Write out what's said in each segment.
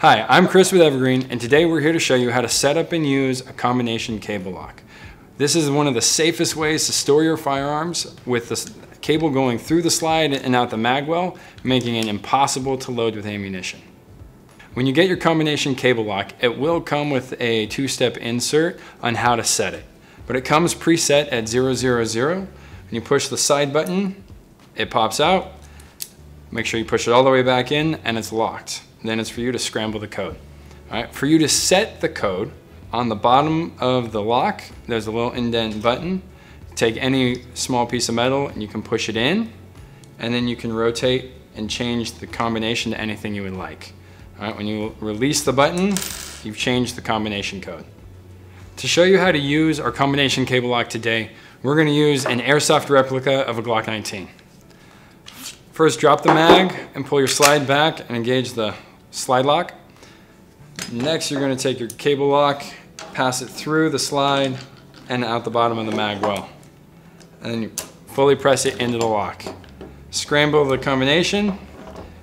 Hi, I'm Chris with Evergreen, and today we're here to show you how to set up and use a combination cable lock. This is one of the safest ways to store your firearms with the cable going through the slide and out the magwell, making it impossible to load with ammunition. When you get your combination cable lock, it will come with a two-step insert on how to set it. But it comes preset at 000. When you push the side button, it pops out. Make sure you push it all the way back in and it's locked then it's for you to scramble the code. All right, for you to set the code, on the bottom of the lock, there's a little indent button. Take any small piece of metal and you can push it in, and then you can rotate and change the combination to anything you would like. All right, when you release the button, you've changed the combination code. To show you how to use our combination cable lock today, we're gonna use an airsoft replica of a Glock 19. First, drop the mag and pull your slide back and engage the slide lock. Next, you're gonna take your cable lock, pass it through the slide and out the bottom of the mag well. And then you fully press it into the lock. Scramble the combination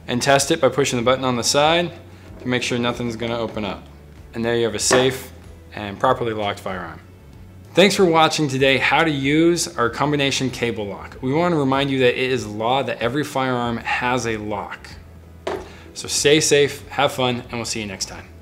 and test it by pushing the button on the side to make sure nothing's gonna open up. And there you have a safe and properly locked firearm. Thanks for watching today how to use our combination cable lock. We want to remind you that it is law that every firearm has a lock. So stay safe, have fun, and we'll see you next time.